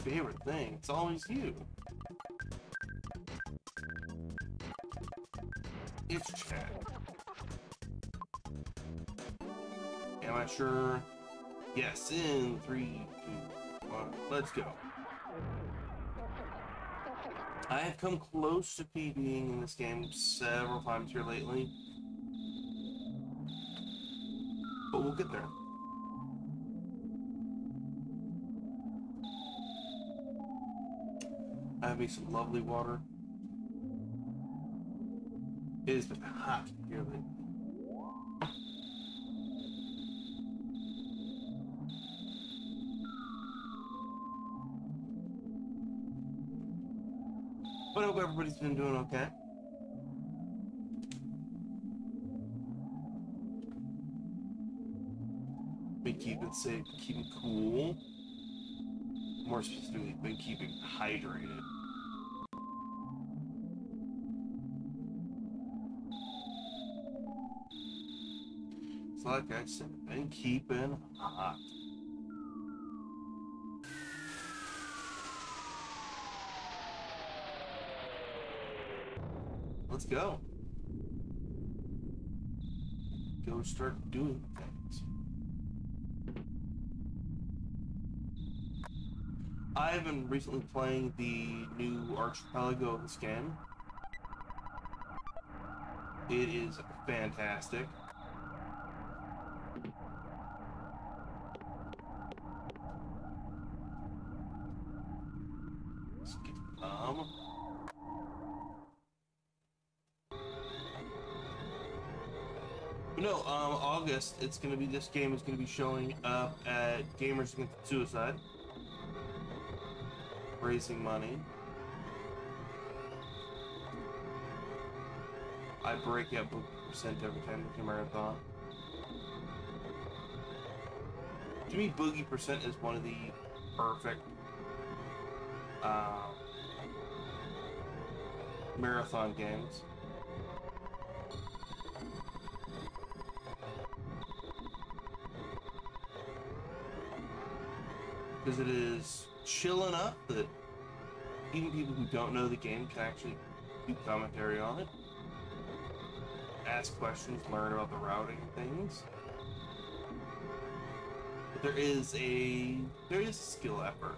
favorite thing. It's always you. It's Chad. Am I sure? Yes, in three, two, one, let's go. I have come close to PBing in this game several times here lately. But we'll get there. Have me some lovely water. It has been hot here lately. But I hope everybody's been doing okay. Been keeping safe, keeping cool. More specifically, been keeping hydrated. Like I said, been keeping hot. Let's go. Go start doing things. I've been recently playing the new Archipelago Scan. It is fantastic. August, it's gonna be, this game is gonna be showing up at Gamers Against Suicide. Raising money. I break out percent every time I do marathon. To me, Boogie Percent is one of the perfect uh, marathon games. Because it is chill enough that even people who don't know the game can actually do commentary on it, ask questions, learn about the routing things. But there is a there is skill effort.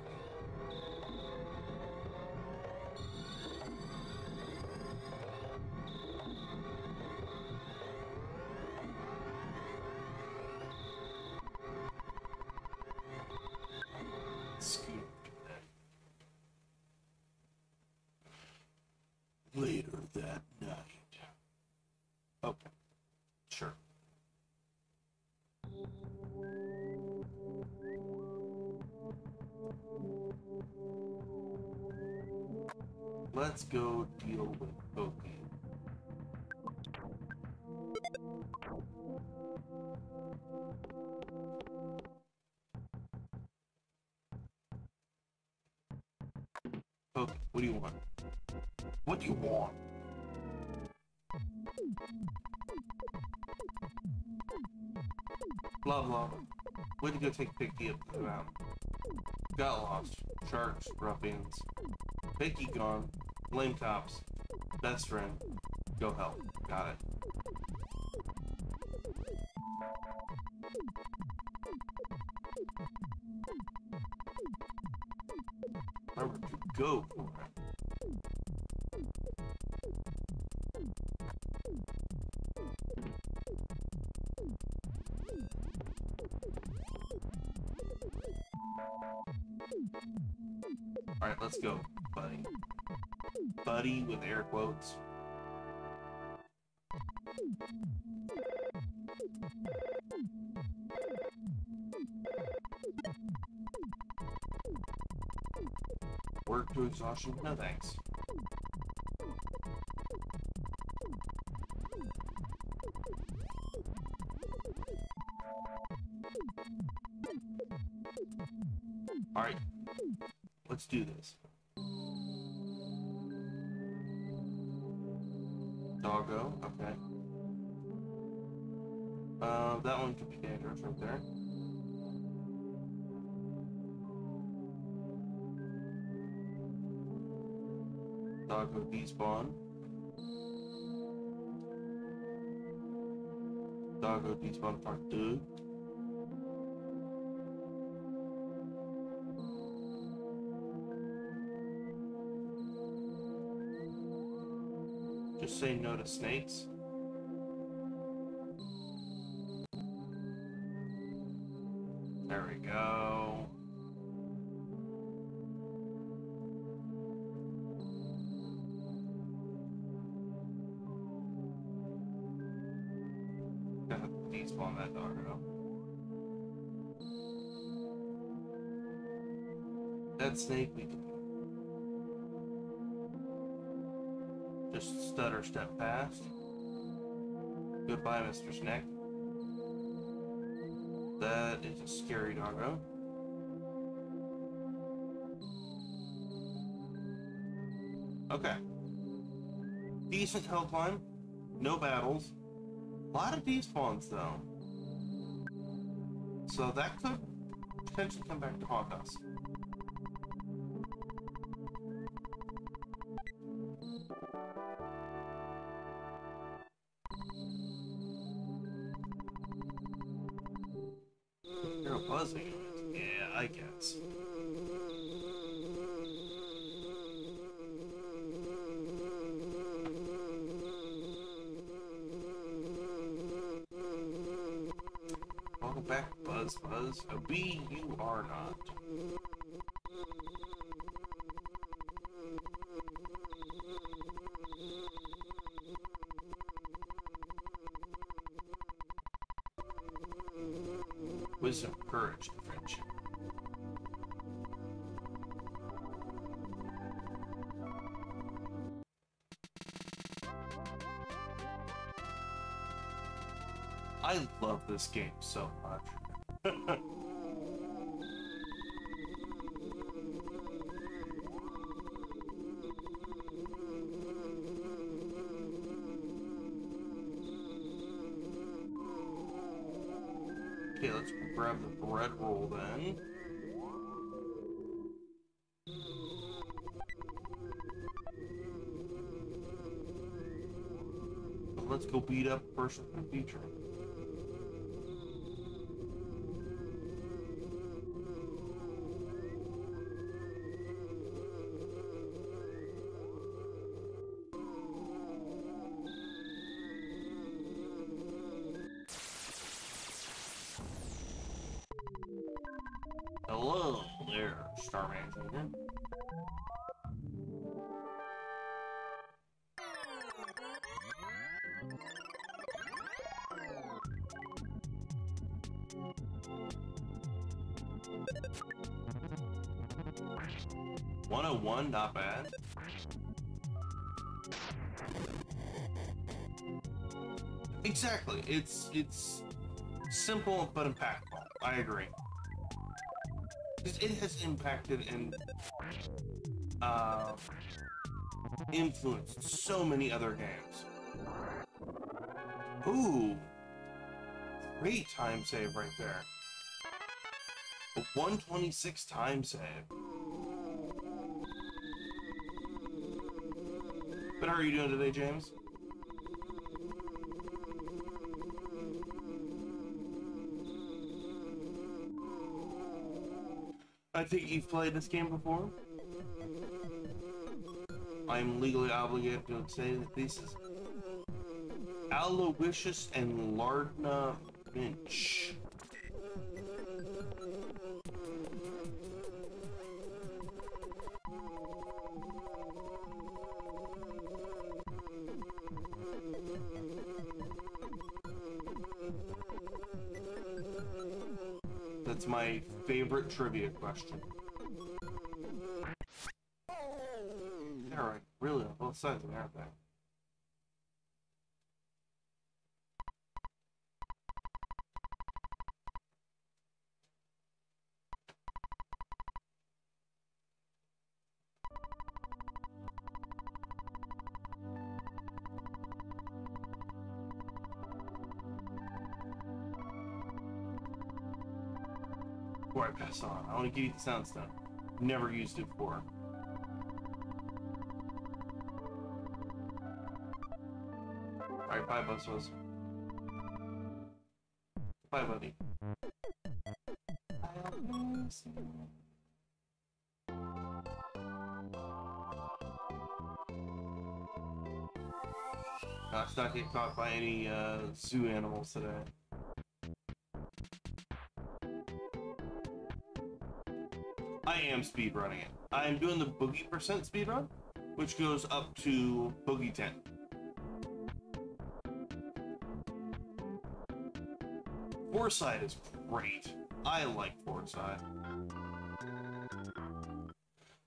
Do you want? What do you want? Blah blah. Went to go take Picky up the mountain. Got lost. Sharks, ruffians. Picky gone. Lame cops. Best friend. Go help. Got it. With air quotes. Work to exhaustion? No thanks. Alright. Let's do this. I'll go. Okay. Uh, that one could be dangerous right there. Doggo, be spawn. Doggo, despawn. Doggo despawn part two. Say no to snakes. Step past. Goodbye, Mr. Snake. That is a scary doggo. Okay. Decent hill climb. No battles. A lot of despawns though. So that could potentially come back to haunt us. Wisdom, courage, and friendship. I love this game so much. person in the future. One oh one, not bad. Exactly. It's it's simple but impactful. I agree. It has impacted and uh, influenced so many other games. Ooh, great time save right there. A 126 time save. But how are you doing today, James? I think you've played this game before. I'm legally obligated to say that this is Aloysius and Lardna Minch. That's my favorite trivia question. They're really on both sides of it, aren't empty sound stuff. Never used it before. Alright, bye, Bustles. Bye, buddy. Not, not get caught by any uh, zoo animals today. I am speedrunning it. I am doing the boogie percent speedrun, which goes up to Boogey Tent. Foresight is great. I like Foresight.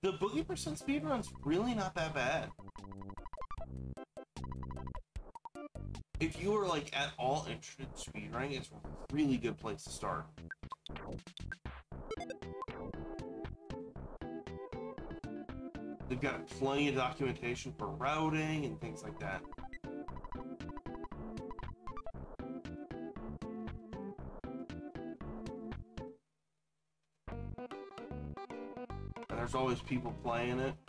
The boogie percent speed speedrun's really not that bad. if you are like at all interested in speedrunning, it's a really good place to start. They've got plenty of documentation for routing and things like that. And there's always people playing it.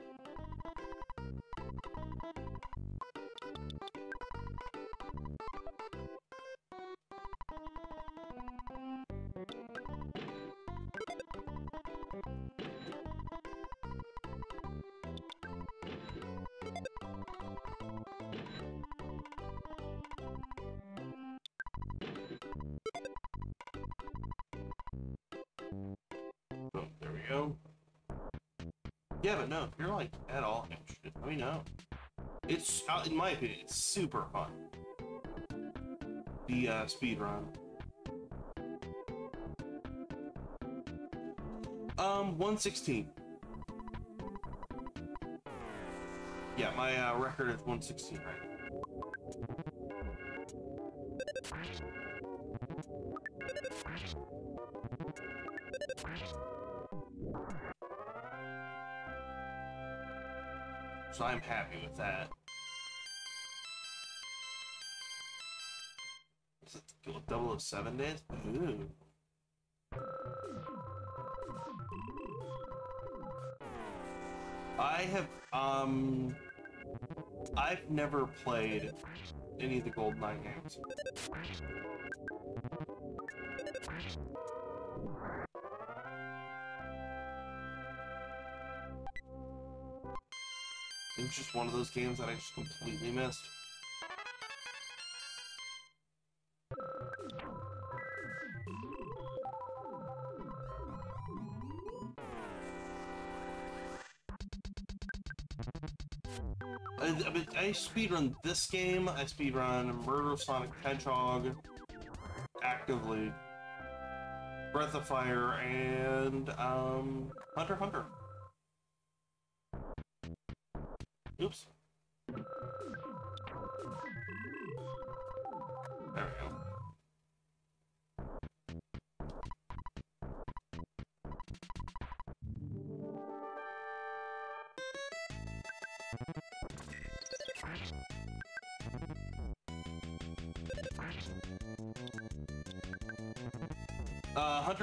Yeah, but no, you're like at all interested, let me know. It's, uh, in my opinion, it's super fun. The uh, speed run. Um, 116. Yeah, my uh, record is 116 right So with that. Is it 007 days? Ooh. I have, um... I've never played any of the GoldenEye games. Just one of those games that I just completely missed. I, I, I speedrun this game, I speedrun Murder Sonic Hedgehog actively, Breath of Fire, and um, Hunter Hunter.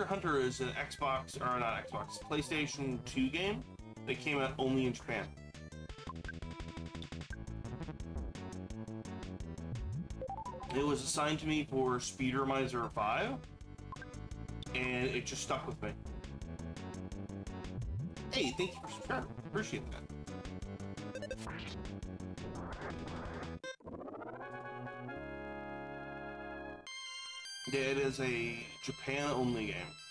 Hunter Hunter is an Xbox, or not Xbox, PlayStation 2 game that came out only in Japan. It was assigned to me for Speedermiser 5, and it just stuck with me. Hey, thank you for subscribing. Appreciate that. It is a Japan-only game.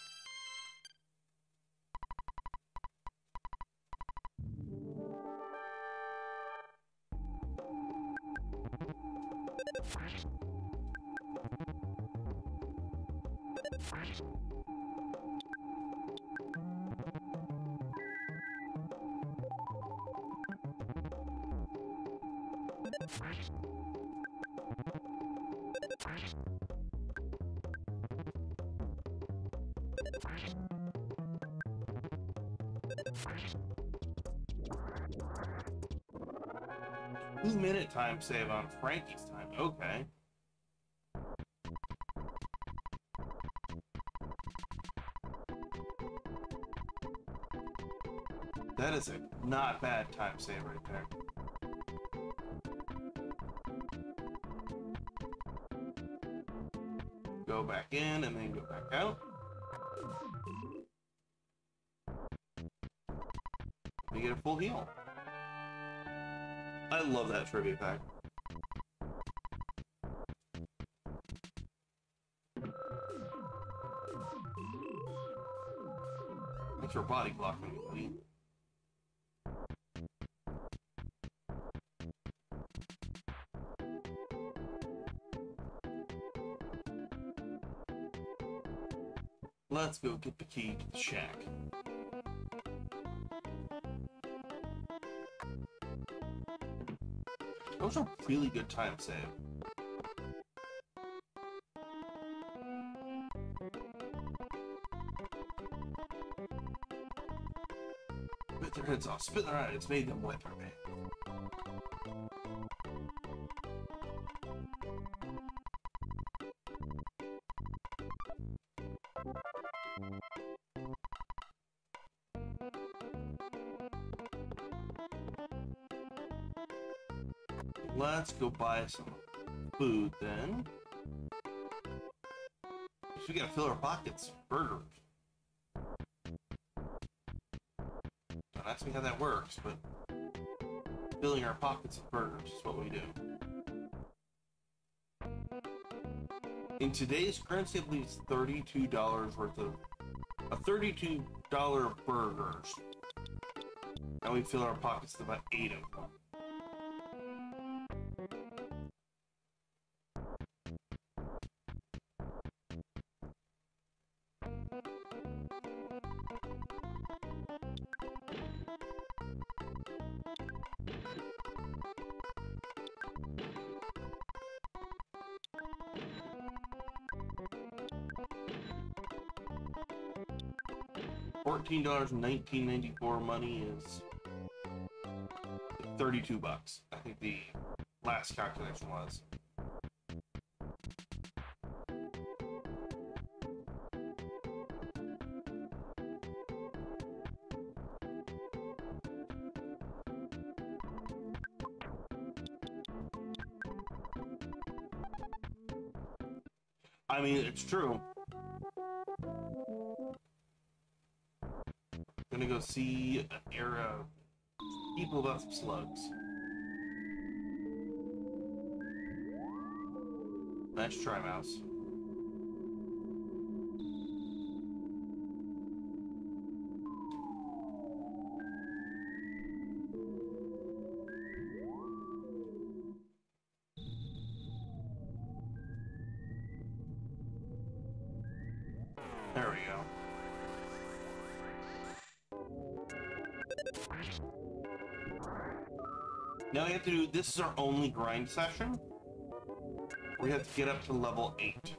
Time save on Frankie's time. Okay. That is a not bad time save right there. go back in and then go back out. We get a full heal. I love that trivia pack. Body blocking me, buddy. Let's go get the key to the shack. That was a really good time save. Spit their eyes, it's made them wet, me. Let's go buy some food then. We gotta fill our pockets. Burgers. Me how that works, but filling our pockets with burgers is what we do. In today's currency, I believe it's $32 worth of a $32 burgers. And we fill our pockets with about eight of them. Fourteen dollars nineteen ninety four money is thirty two bucks. I think the last calculation was. I mean, it's true. See an of people about some slugs. Nice try, mouse. This is our only grind session. We have to get up to level 8.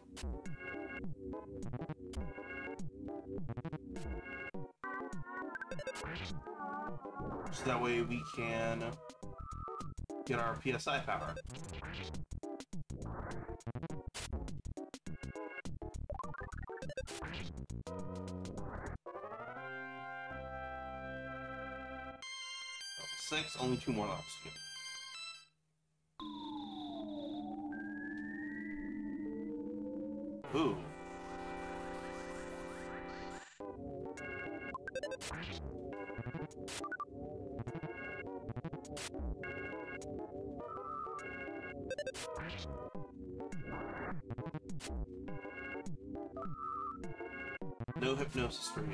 So that way we can get our PSI power. Six, only two more left. Ooh. Okay,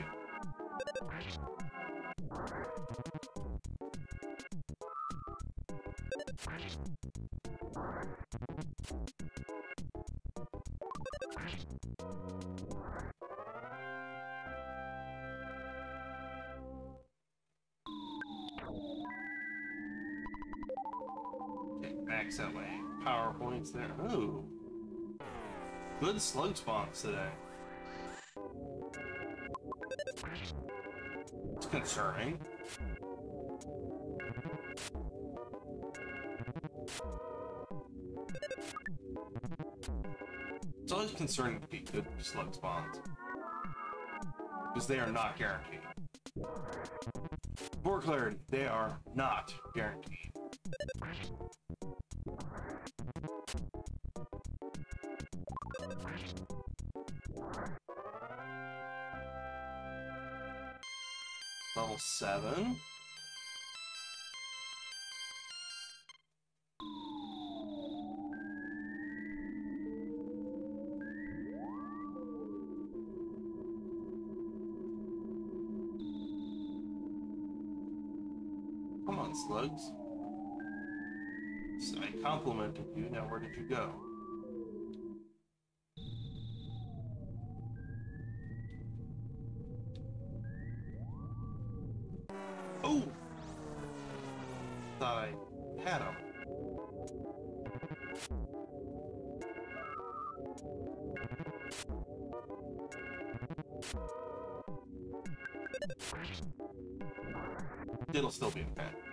max that way. PowerPoints there. Ooh. Good slug spawns today. Concerning. It's always concerning to be good slug spawns. Because they are not guaranteed. For clarity, they are not guaranteed. Where did you go? Oh! Thought I had him. It'll still be okay. Yeah, we're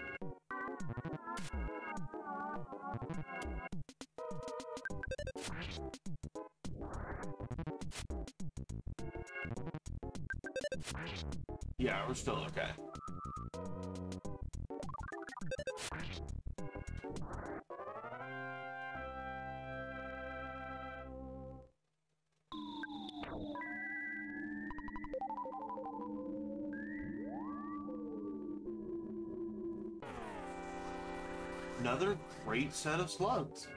still okay. Another great set of slugs.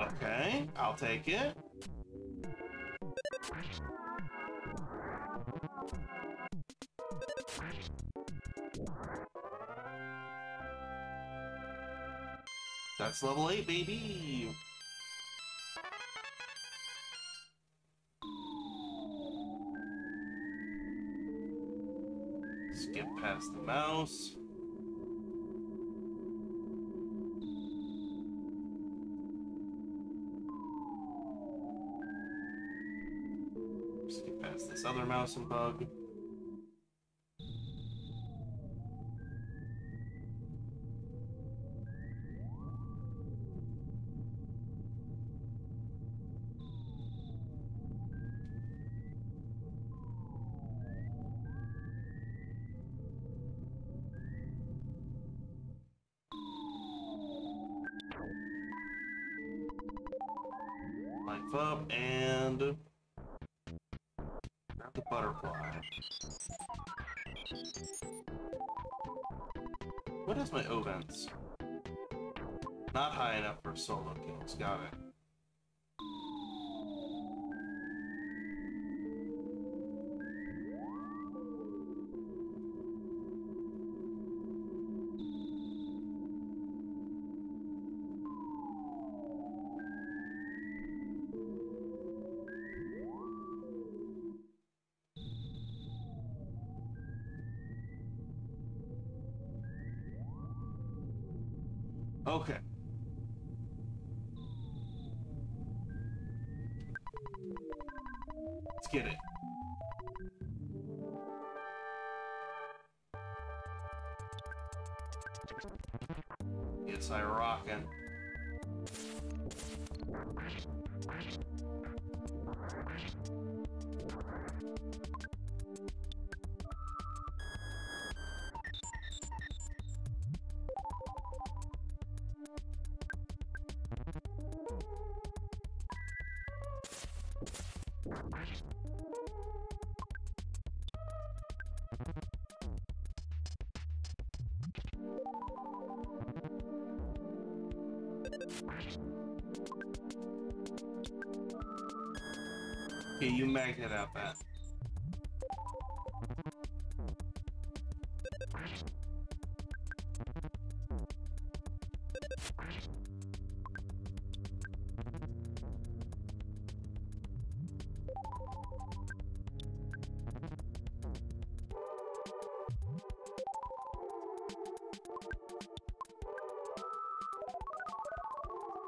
Okay, I'll take it. That's level 8, baby! Bug. Life up and What is my Ovens? Not high enough for solo kills. Got it. get out that.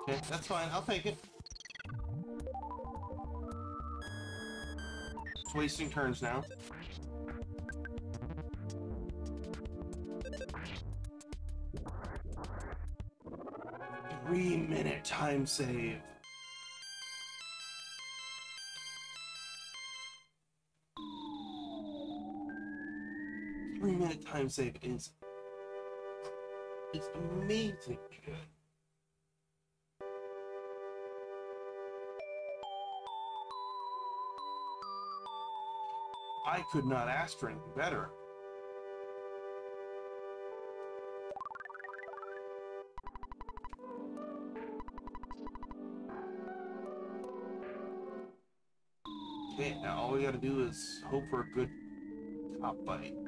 Okay, that's fine. I'll take it. Wasting turns now. Three minute time save. Three minute time save is is amazing. I could not ask for anything better. Okay, now all we gotta do is hope for a good top bite.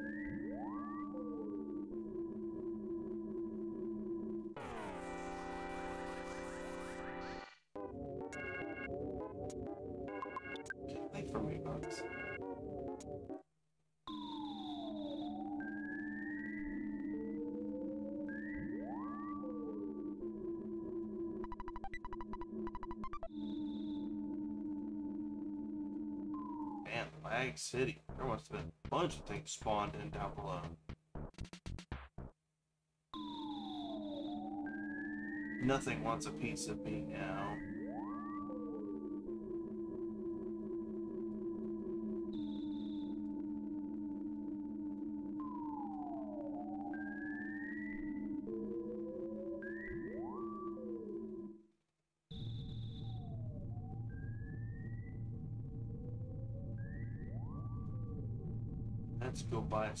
Things spawned in down below. Nothing wants a piece of me now.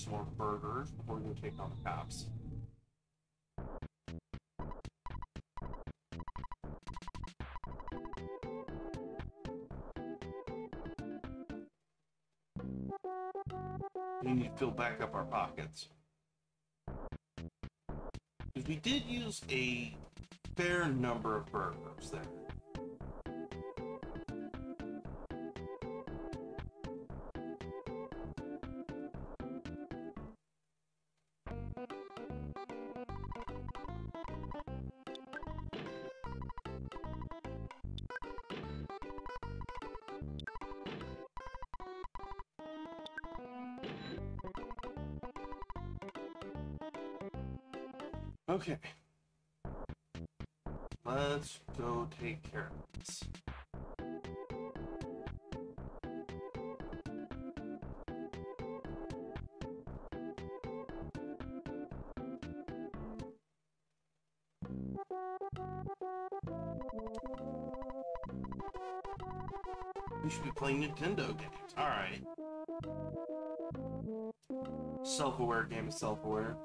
More burgers before go take on the cops. We need to fill back up our pockets. Because we did use a fair number of burgers there. Okay. Let's go take care of this. We should be playing Nintendo games. Alright. Self-aware game is self-aware.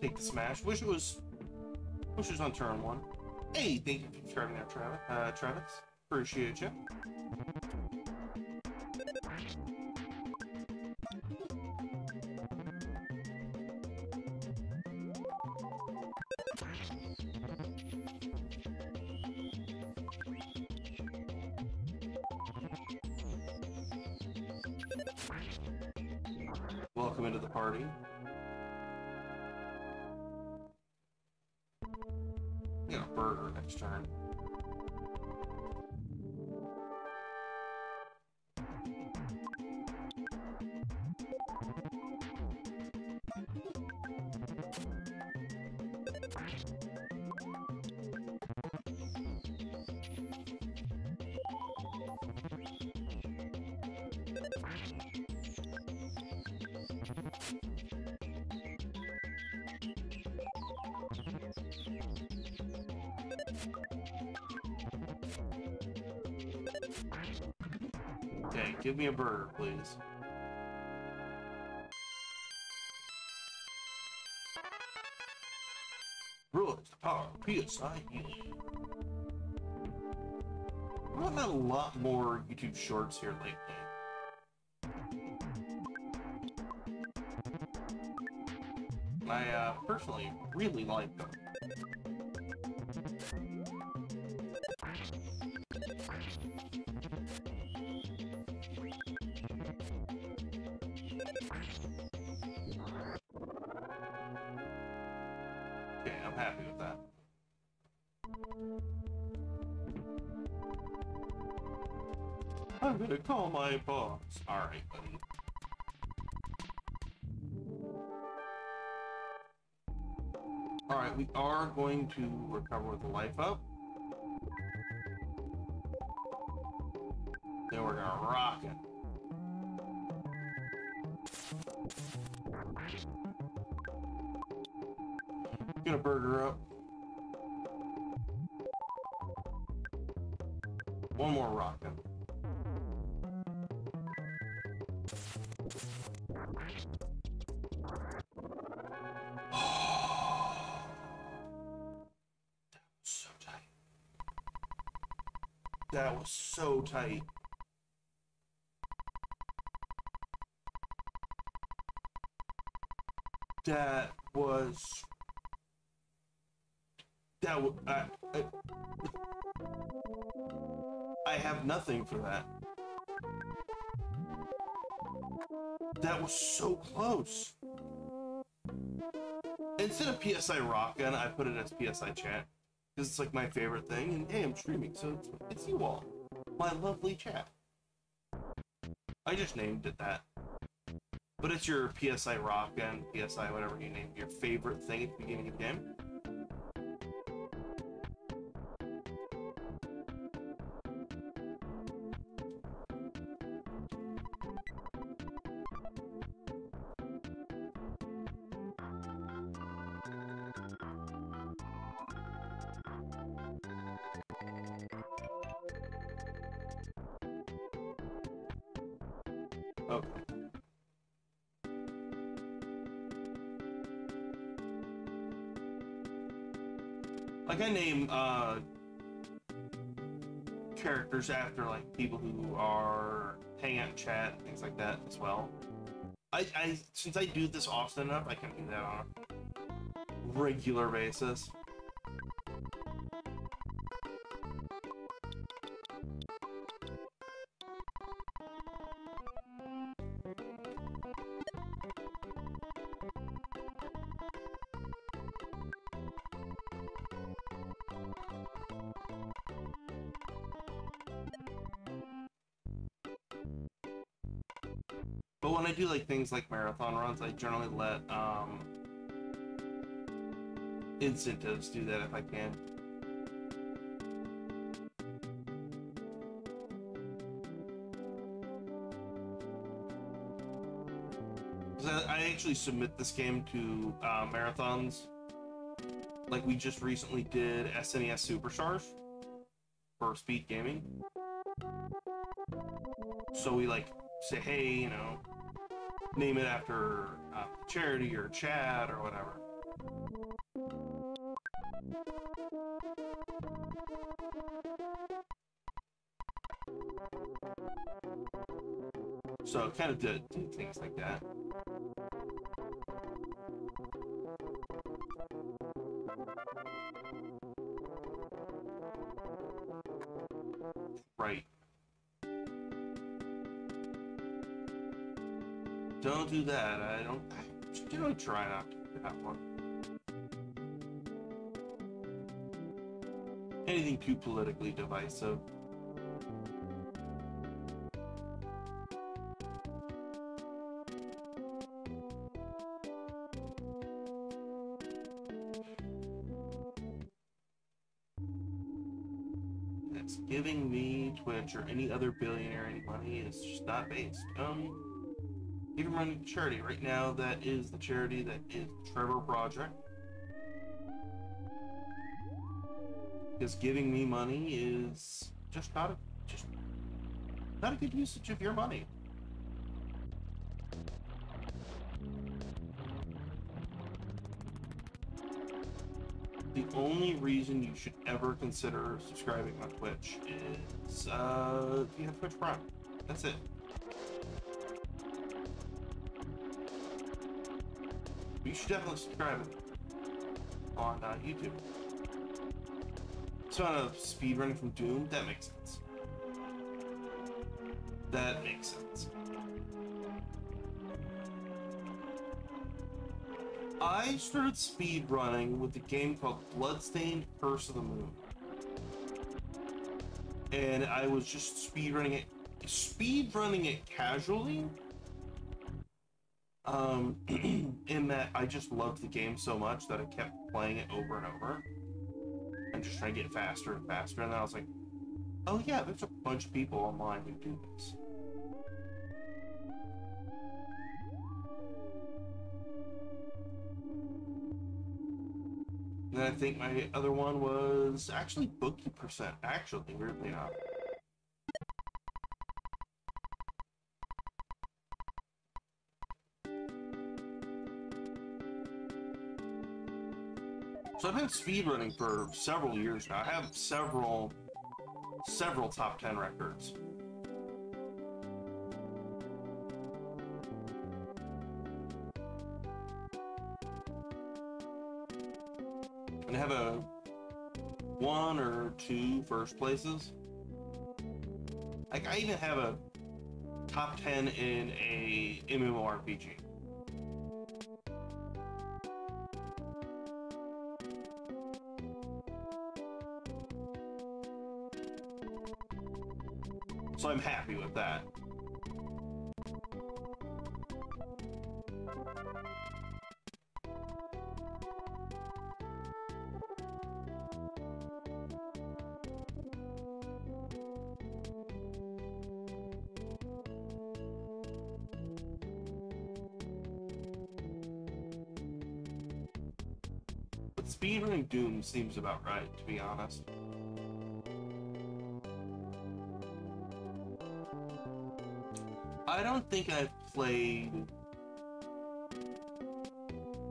Take the smash. Wish it was. Wish it was on turn one. Hey, thank you for subscribing there, Travis. Uh, Travis. Appreciate you. Okay, give me a burger, please. Realize the power of PSI healing. I've gotten a lot more YouTube shorts here lately. I uh, personally really like them. To recover the life up. Then we're gonna rock it. Gonna burger up. One more rocket. That was so tight. That was. That was. I, I, I have nothing for that. That was so close. Instead of PSI Rockin', I put it as PSI Chat. Because it's like my favorite thing, and hey, I'm streaming, so it's, it's you all. My lovely chat. I just named it that. But it's your PSI Rockin PSI, whatever you name your favorite thing at the beginning of the game. I name uh characters after like people who are hang out chat, things like that as well. I, I since I do this often enough, I can do that on a regular basis. Things like marathon runs, I generally let um incentives do that if I can. I, actually submit this game to uh, marathons. Like we just recently did SNES Superstars for Speed Gaming. So we like say, hey, you know, name it after uh, charity or chat or whatever. So kind of did, did things like that. Anything too politically divisive. That's giving me Twitch or any other billionaire any money is just not based. Um, even running charity right now. That is the charity that is Trevor Project. Because giving me money is just not a just not a good usage of your money. the only reason you should ever consider subscribing on Twitch is uh, you have Twitch Prime. That's it. You should definitely subscribe on uh, YouTube. On a speedrunning from Doom, that makes sense. That makes sense. I started speedrunning with a game called Bloodstained Curse of the Moon. And I was just speedrunning it speedrunning it casually. Um in that I just loved the game so much that I kept playing it over and over. Just trying to get faster and faster. And then I was like, oh yeah, there's a bunch of people online who do this. And I think my other one was actually Bookie Percent, actually, weirdly enough. So I've been speedrunning for several years now. I have several, several top 10 records. And I have a one or two first places. Like I even have a top 10 in a MMORPG. Doom seems about right, to be honest. I don't think I've played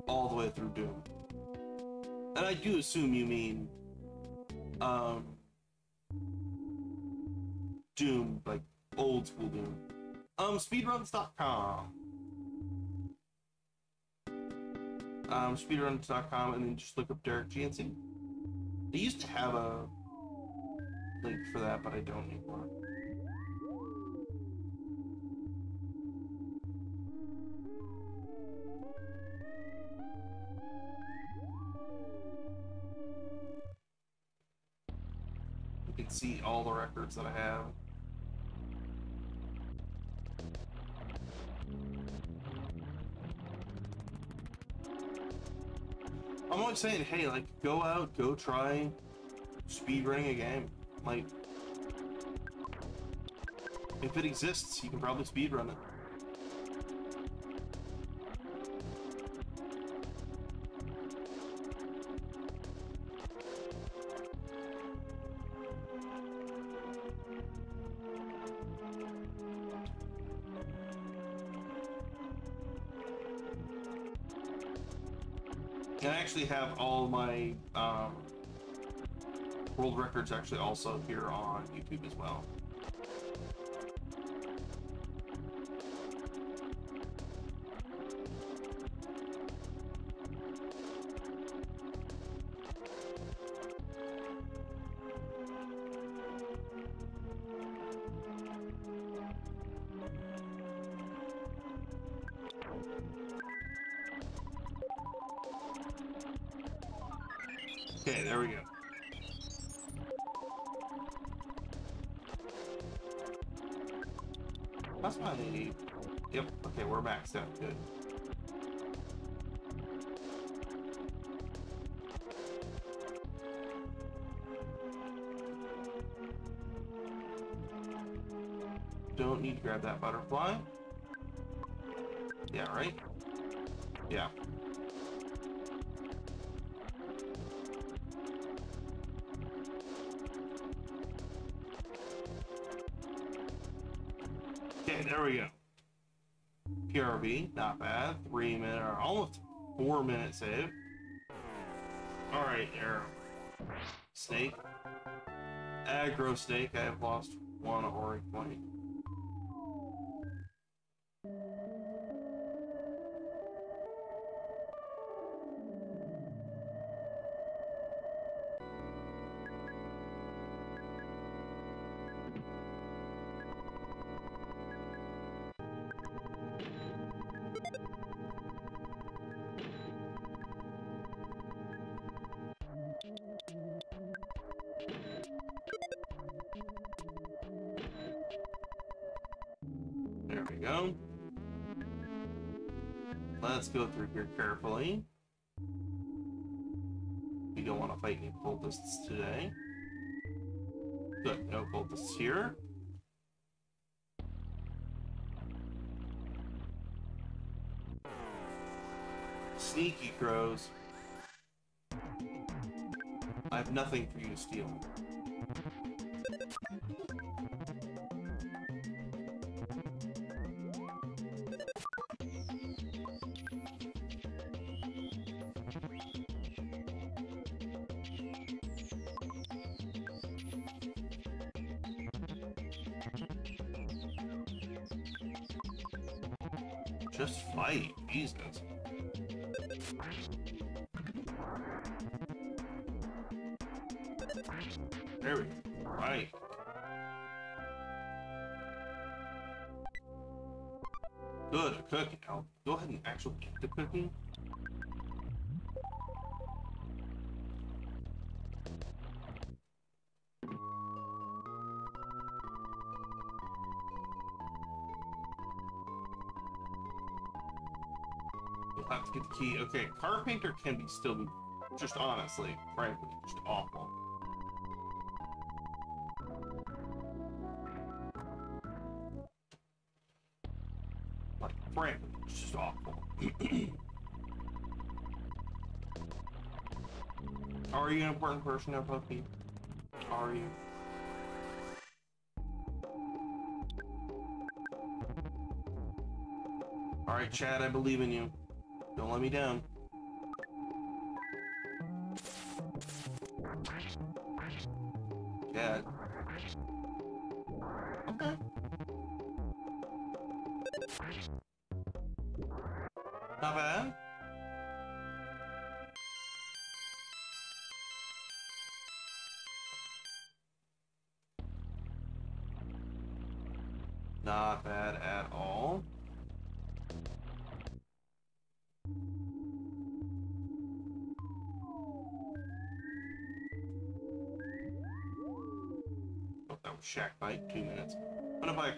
all the way through Doom. And I do assume you mean um Doom, like old school Doom. Um speedruns.com. Um speedruns.com and then just look up Derrick GNC. They used to have a link for that, but I don't anymore. You can see all the records that I have. I'm saying, hey, like, go out, go try speedrunning a game. Like, if it exists, you can probably speedrun it. My um, world records actually also here on YouTube as well. Okay, there we go. That's my... Yep, okay, we're maxed out. Good. Don't need to grab that butterfly. Not bad. Three minute or almost four minute save. Alright, arrow. Snake. Aggro snake, I have lost carefully. We don't want to fight any cultists today. Good, no cultists here. Sneaky crows. I have nothing for you to steal. Just fight, Jesus. There we go. Right. Good, a cookie. I'll go ahead and actually eat the cookie. Key. Okay, Carpainter can be still just honestly, frankly, just awful. Like, frankly, just awful. Are you an important person now, Puppy? Are you? Alright, Chad, I believe in you. Don't let me down.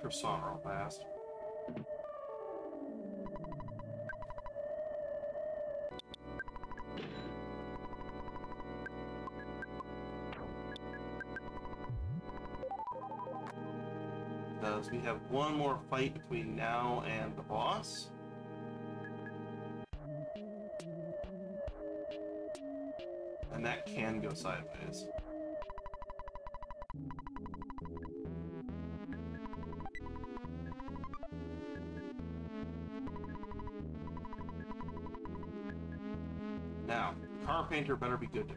Real fast. Because we have one more fight between now and the boss. And that can go sideways. Carpainter better be good.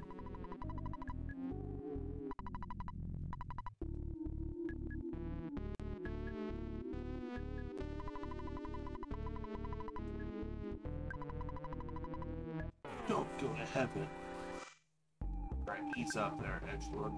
Don't go to heaven. Right, he's up there, Edgelord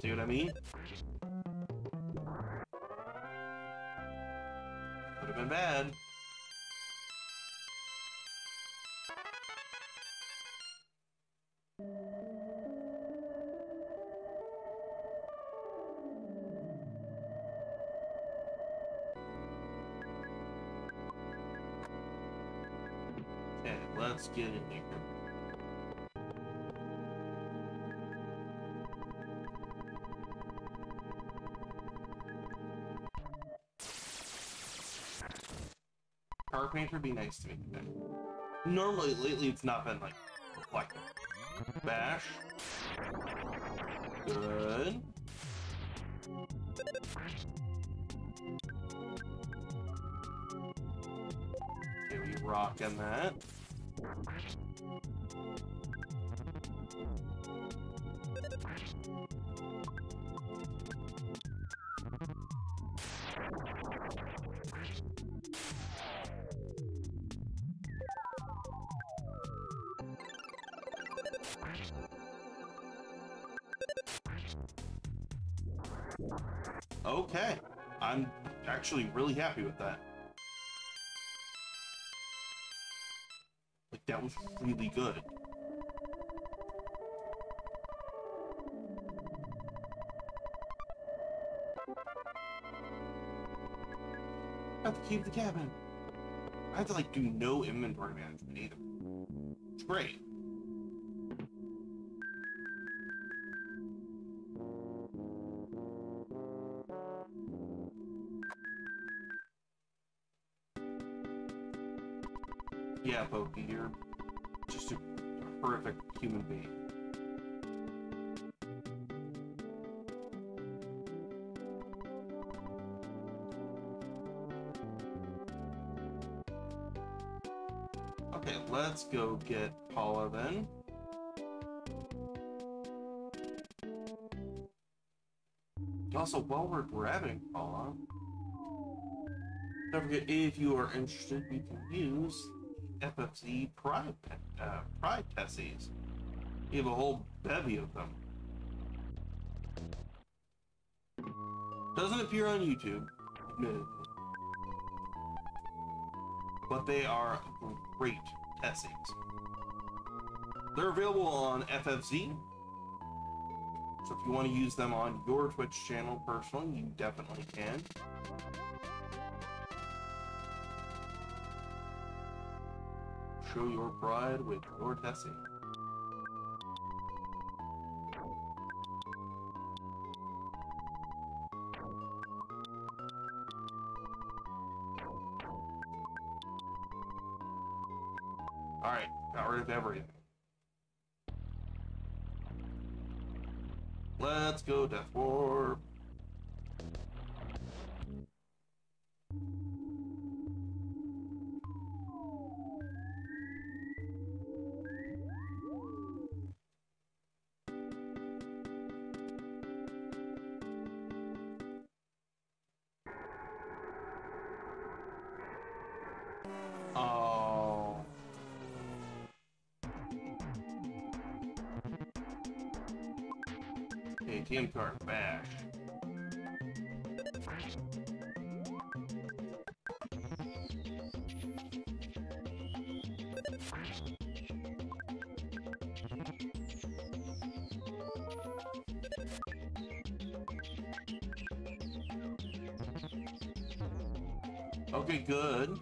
See what I mean? Could have been bad. Get in here. Carpainter be nice to me. Normally, lately, it's not been like reflective. Bash. Good. Okay, we rocking that. Okay. I'm actually really happy with that. Like, that was really good. I have to keep the cabin. I have to, like, do no inventory management either. It's great. Pokey, you're just a horrific human being. Okay, let's go get Paula then. Also, while we're grabbing Paula, don't forget if you are interested, you can use FFZ Pride uh, Pride Tessies. You have a whole bevy of them. Doesn't appear on YouTube, admittedly. But they are great Tessies. They're available on FFZ. So if you want to use them on your Twitch channel personally, you definitely can. Show your pride with your Tessie. ATM card bash. Okay, good.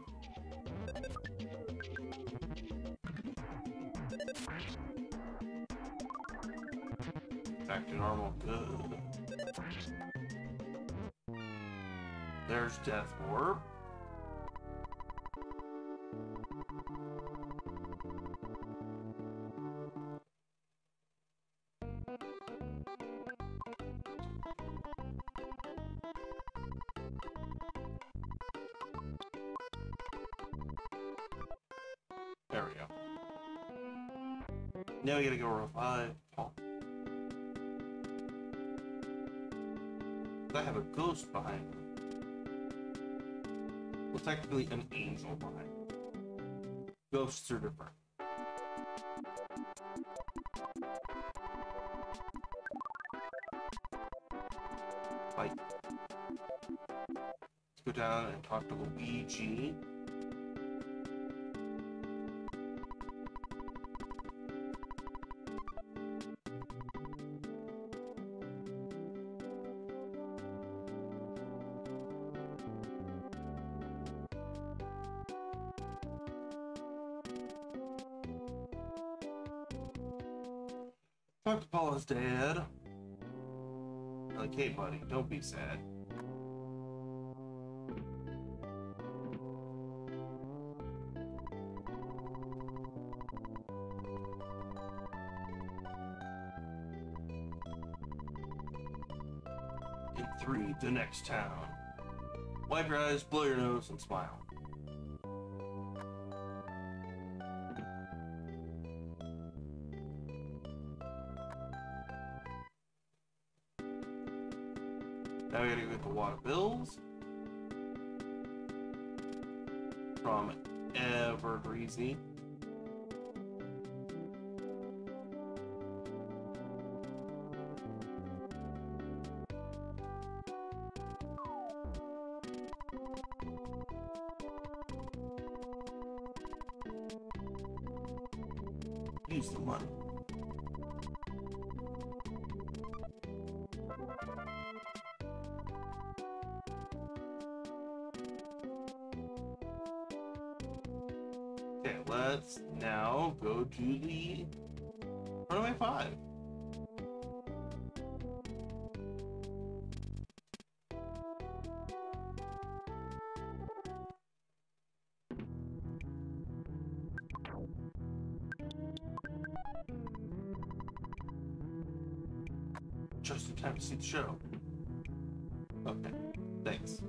Normal. Good. There's Death Warp. Technically an angel behind. Ghosts are different. Like, let's go down and talk to Luigi. Talk to Paula's dad. Okay, buddy, don't be sad. In three, the next town. Wipe your eyes, blow your nose, and smile. Now we gotta go get the water bills. From Everdred. Just in time to see the show. Okay, thanks.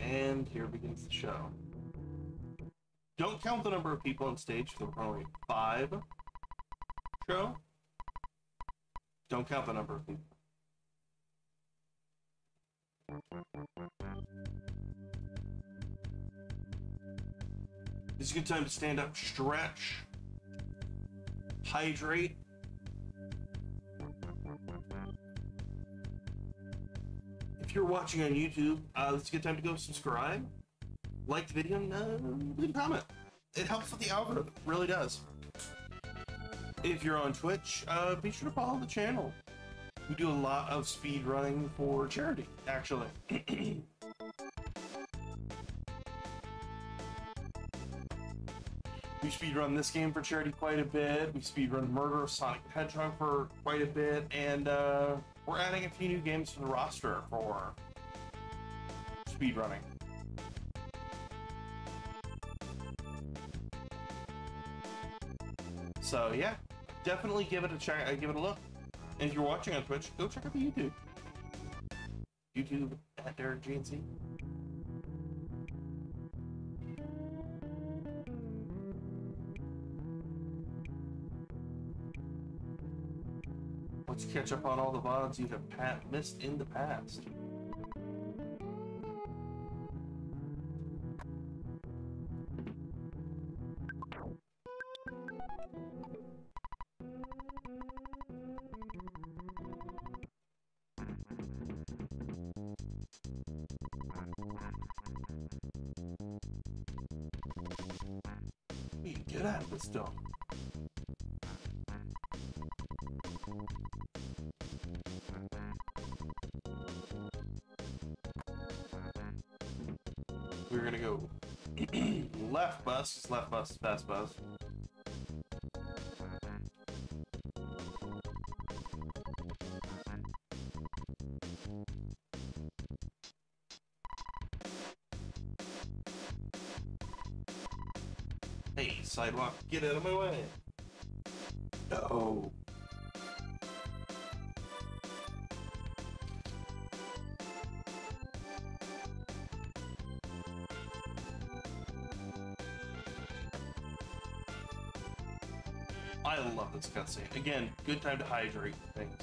And here begins the show. Don't count the number of people on stage for the only five Don't count the number of people. This is a good time to stand up, stretch, hydrate. If you're watching on YouTube, uh, it's a good time to go subscribe, like the video, and uh, leave a comment. It helps with the algorithm, it really does. If you're on Twitch, uh, be sure to follow the channel. We do a lot of speed running for charity, actually. we speed run this game for charity quite a bit. We speed run Murder of Sonic the Hedgehog for quite a bit, and uh, we're adding a few new games to the roster for speed running. So yeah, definitely give it a check. Uh, give it a look. And if you're watching on Twitch, go check out the YouTube. YouTube at Derrick GNC. Let's catch up on all the VODs you have missed in the past. Left fast bus. Hey, sidewalk, get out of my way. Cutscene. Again, good time to hydrate things.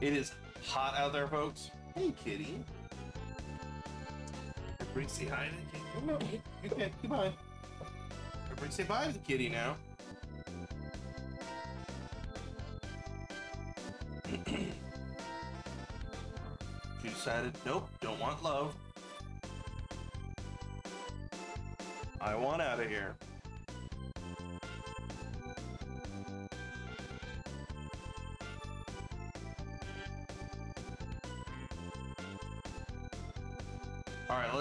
It is hot out there, folks. Hey, kitty. Everybody say hi to the kitty. Oh, no, can't. Goodbye. Everybody say bye to the kitty now. she decided, nope, don't want love. I want out of here.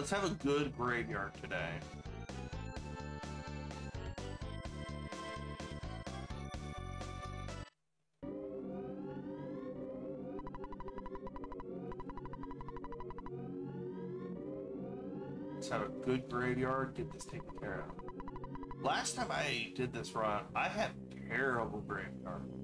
Let's have a good graveyard today. Let's have a good graveyard, get this taken care of. Last time I did this run, I had terrible graveyard.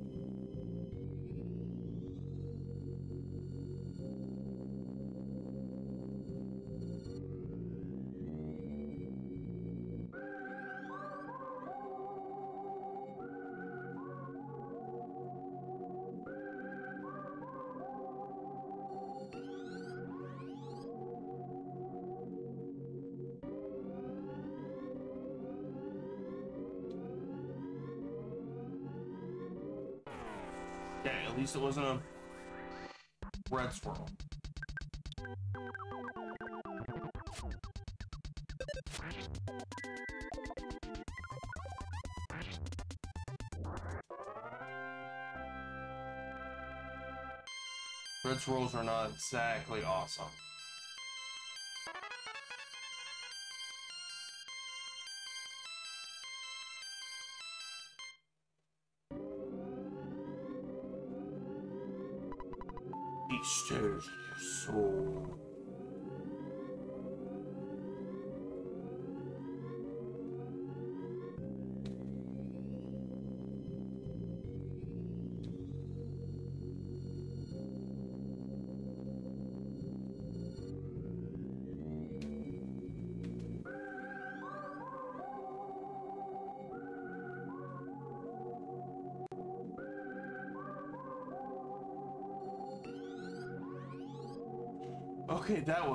Least it wasn't a red swirl. Red swirls are not exactly awesome.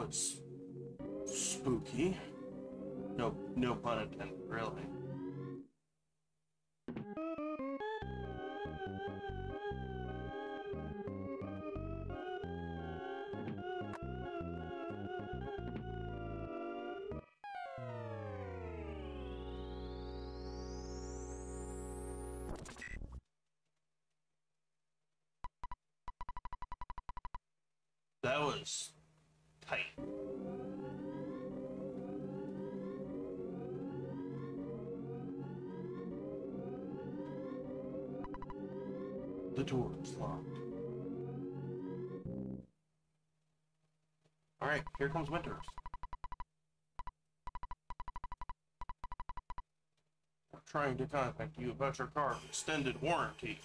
Was spooky. No, no pun intended, really. That was The door is locked. Alright, here comes Winters. I'm trying to contact you about your car's extended warranty.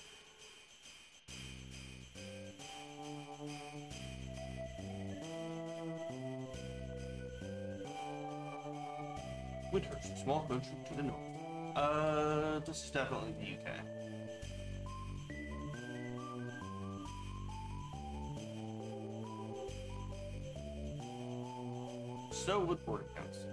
Winters, small country to the north. Uh, this is definitely the UK. Stonewood Board Accounts.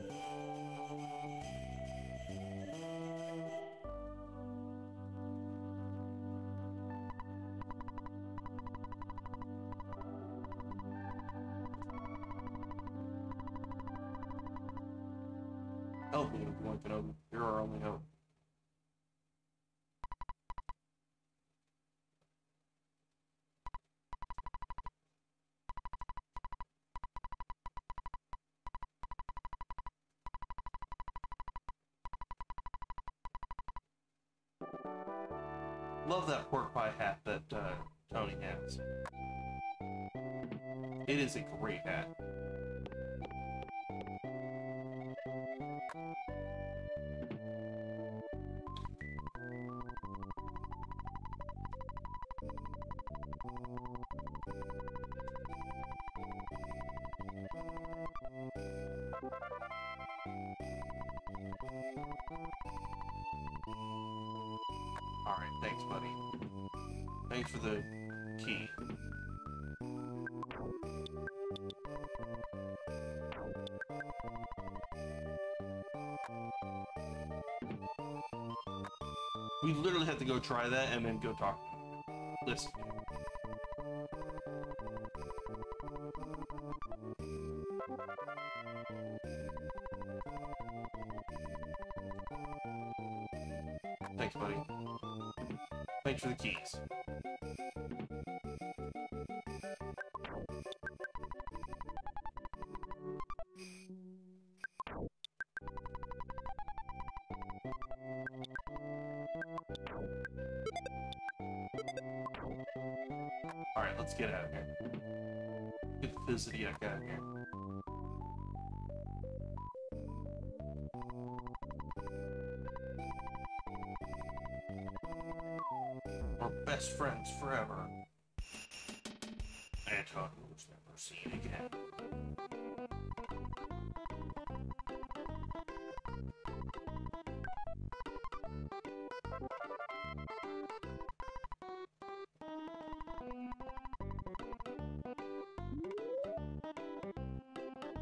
We literally have to go try that and then go talk. Listen. Thanks, buddy. Thanks for the keys. electricity I got here. We're best friends forever. Anton will never see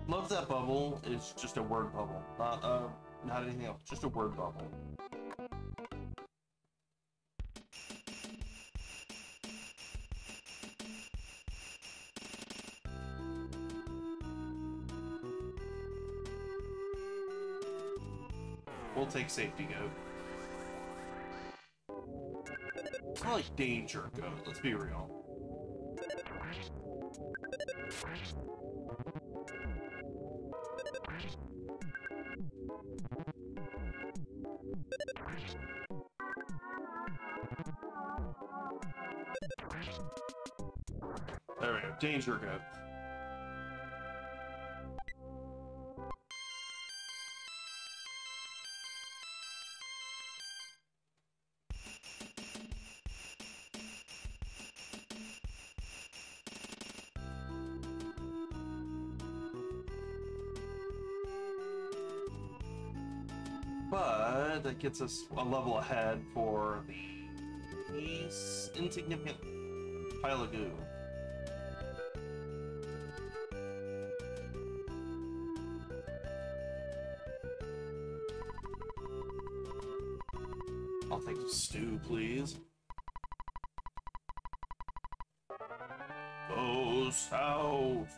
Love that bubble It's just a word bubble, not uh, not anything else. Just a word bubble. We'll take safety goat. I like danger goat, let's be real. But that gets us a level ahead for the insignificant pile of goo. I'll take stew, please. Go south.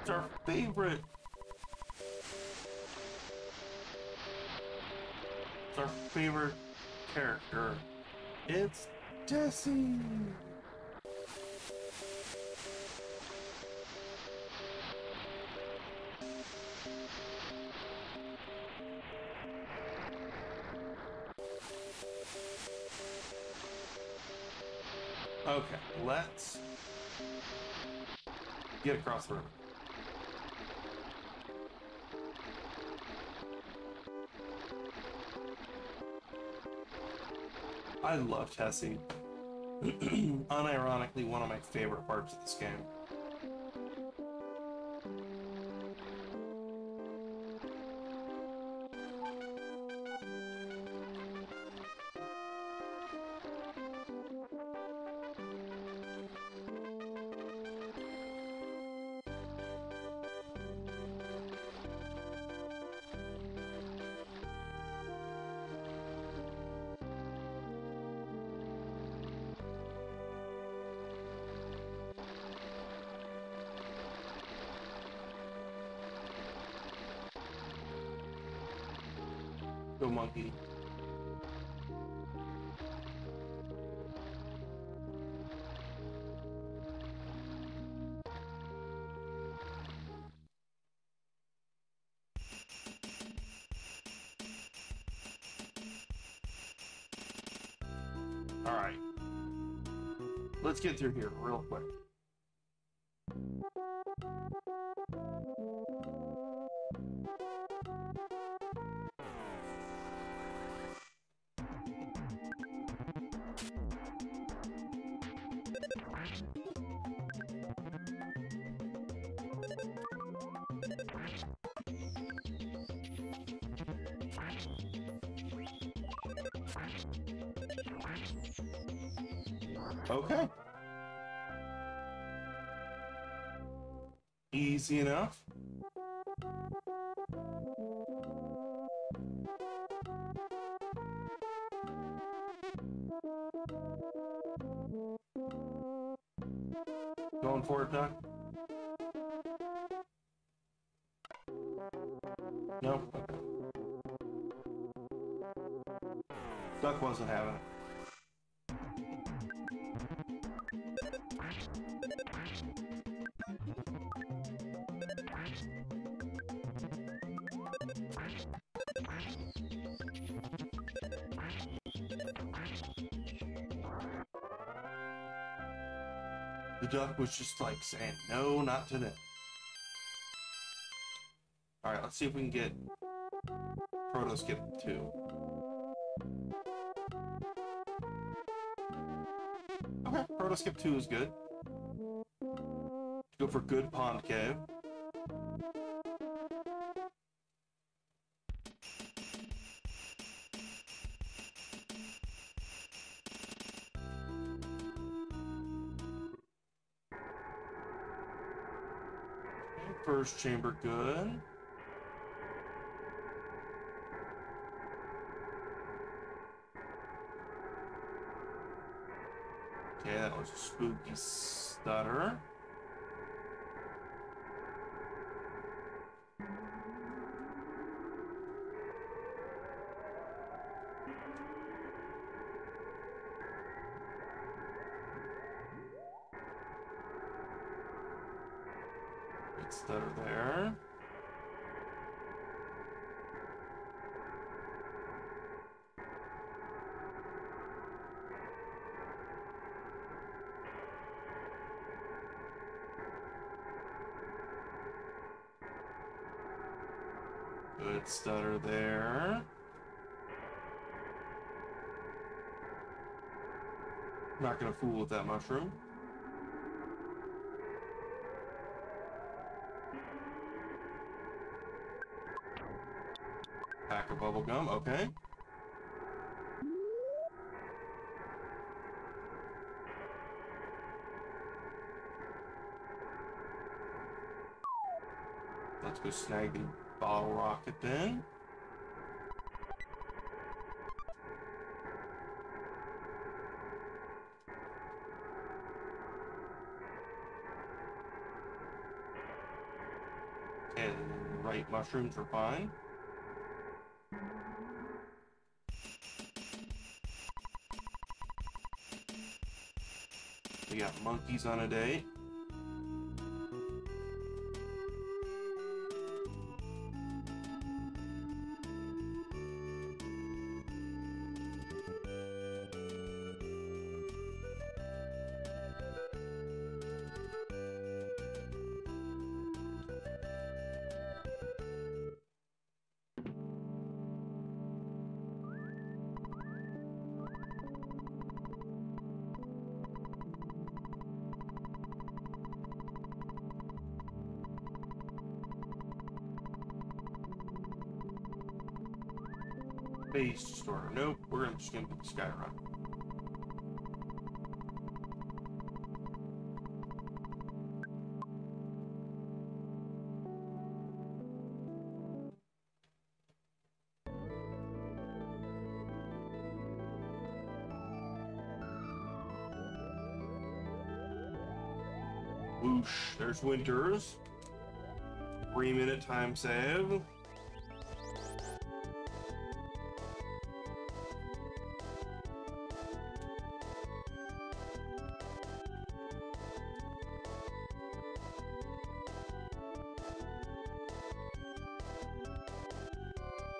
It's our favorite. It's our favorite character. It's Tessie. Okay, let's get across the river. I love Tessie. Unironically, one of my favorite parts of this game. Get through here real quick. Okay. Easy enough. Going for it, Duck? No? Duck wasn't having it. Duck was just like saying, no, not today. Alright, let's see if we can get Proto Skip 2. Okay, Proto Skip 2 is good. Go for Good Pond Cave. Chamber good. Okay, that was a spooky stutter. Good stutter there. Not gonna fool with that mushroom. Pack of bubble gum, okay. Let's go bottle rocket then. And right mushrooms are fine. We got monkeys on a date. Skyrun. Whoosh, there's Winters. Three minute time save.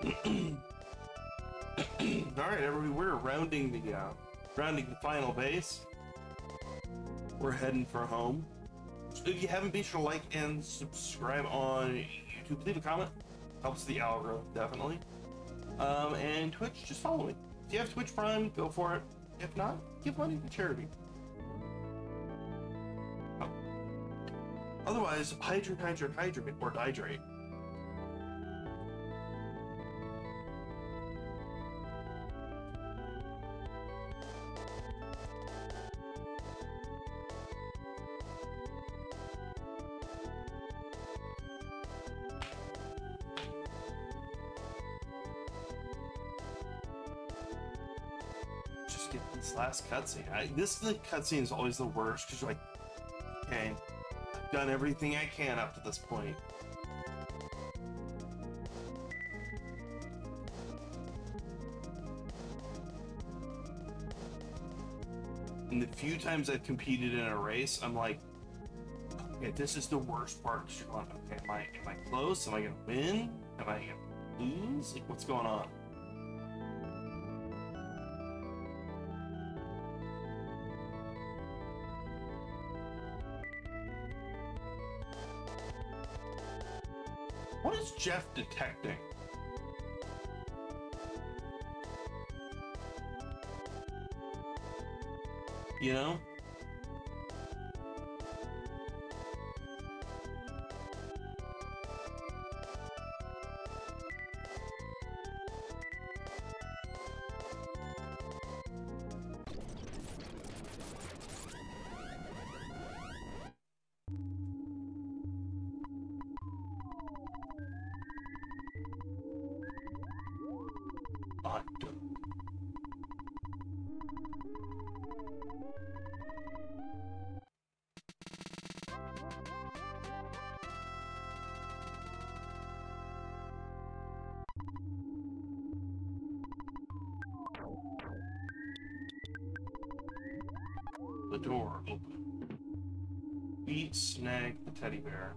All right, everybody, we're rounding the uh, rounding the final base. We're heading for home. So if you haven't, be sure to like and subscribe on YouTube. Leave a comment. Helps the algorithm definitely. Um, and Twitch, just follow me. If you have Twitch Prime, go for it. If not, give money to charity. Oh. Otherwise, hydrate, hydrate, hydrate, or hydrate. Last cutscene. I, this the cutscene is always the worst because you're like, okay, I've done everything I can up to this point. And the few times I've competed in a race, I'm like, okay, this is the worst part. 'cause you're going, okay, am I, am I close? Am I gonna win? Am I gonna lose? Like, what's going on? Jeff detecting? You know? Door open. Eat, snag the teddy bear.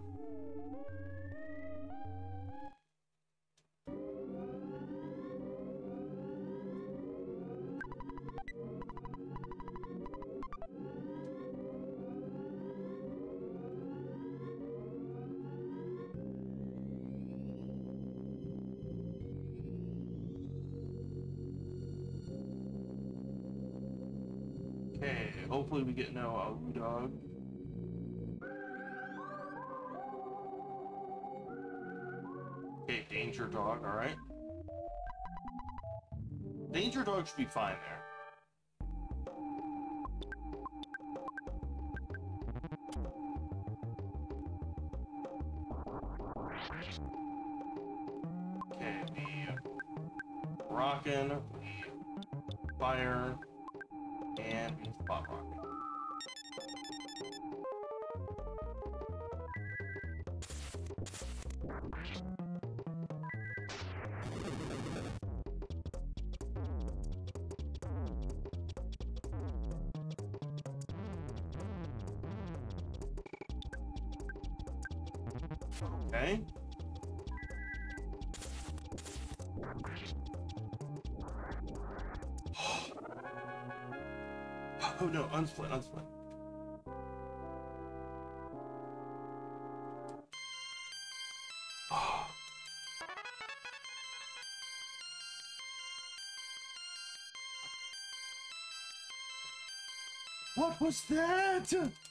Hopefully we get no Alu dog. Okay, danger dog, alright. Danger dog should be fine there. No, unsplit, unsplit. Oh. What was that? What was that?